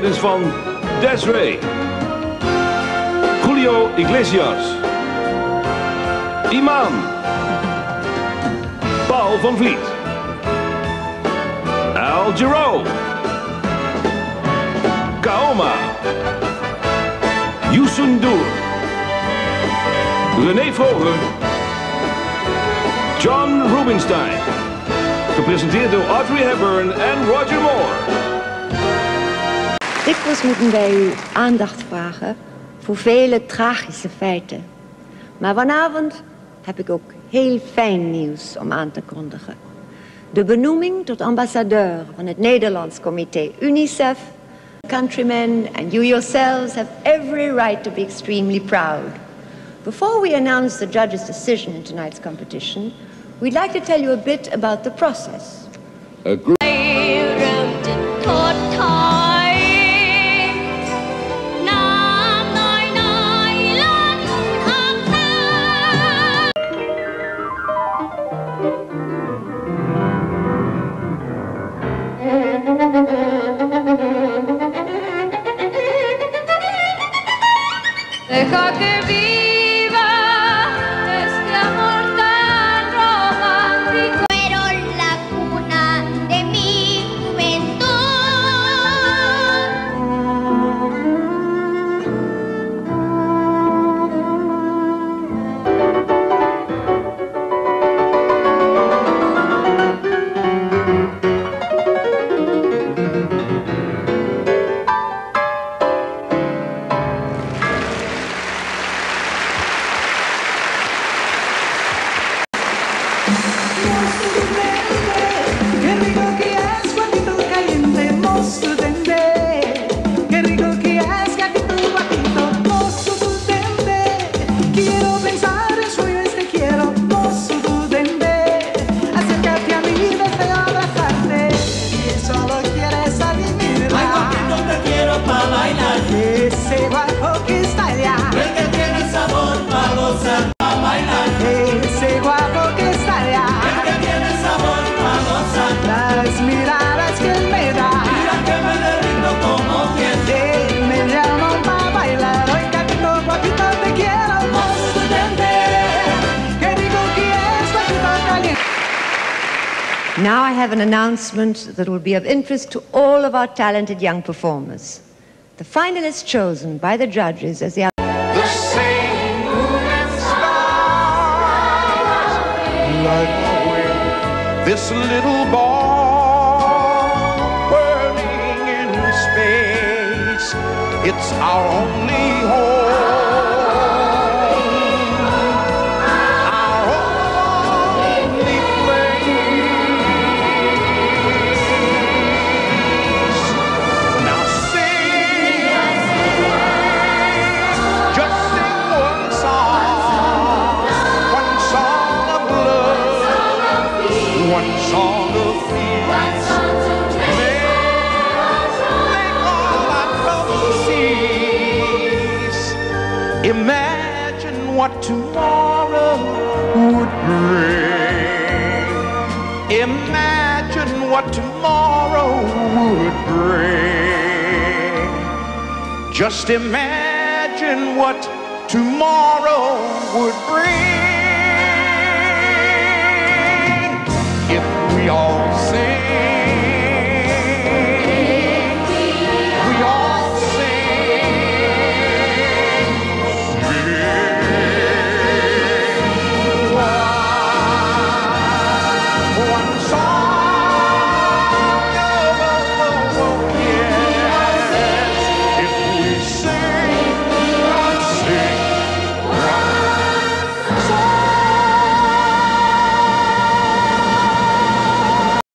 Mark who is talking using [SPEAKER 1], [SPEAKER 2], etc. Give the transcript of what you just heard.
[SPEAKER 1] Van Desiree, Julio Iglesias, Iman, Paul van Vliet, Al Giro, Kaoma, Youssou René Vroger, John Rubinstein. Gepresenteerd door Audrey Hepburn en Roger Moore.
[SPEAKER 2] Dikwijls moeten wij uw aandacht vragen voor vele tragische feiten. Maar vanavond heb ik ook heel fijn nieuws om aan te kondigen. De benoeming tot ambassadeur van het Nederlands comité UNICEF. Countrymen and you yourselves have every right to be extremely proud. Before we announce the judge's decision in tonight's competition, we'd like to tell you a bit about the process.
[SPEAKER 1] A
[SPEAKER 3] Deja que viva
[SPEAKER 4] Quiero
[SPEAKER 2] Now I have an announcement that will be of interest to all of our talented young performers. The finalists chosen by the judges as the
[SPEAKER 5] this little ball whirling in space. It's our only tomorrow would bring. Imagine what tomorrow would bring. Just imagine what tomorrow would bring.